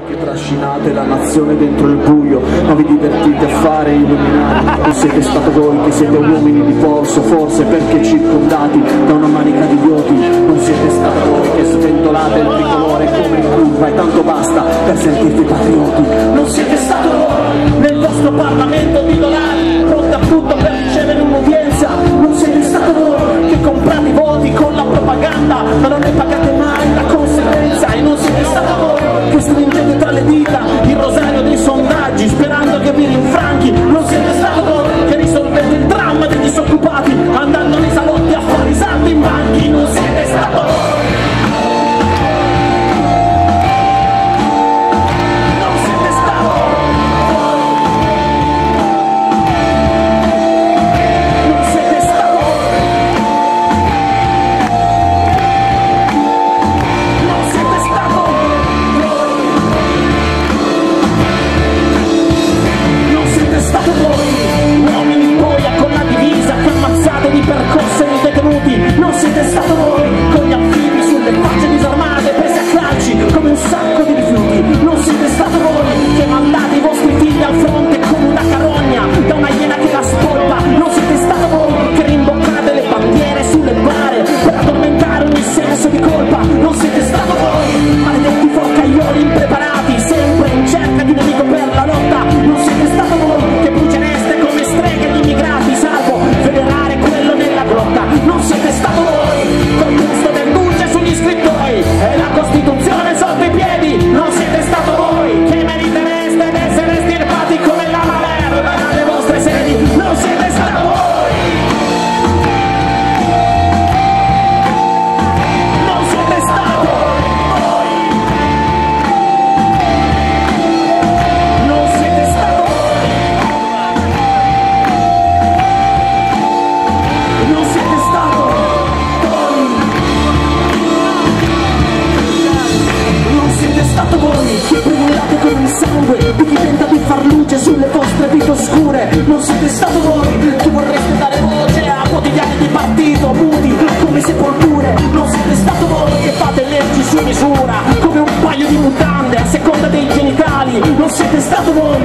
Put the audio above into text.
voi che trascinate la nazione dentro il buio, ma vi divertite a fare illuminati, o siete stato voi che siete uomini di polso, forse perché circondati da una manica di idioti, non siete stato voi che sventolate il tricolore come in curva e tanto basta per sentirvi patrioti, non siete stati sarebbe stato noi Tu vorresti dare voce a quotidiani di partito Muti come se sepolture. Non siete stato voi che fate leggi su misura Come un paio di mutande a seconda dei genitali. Non siete stato voi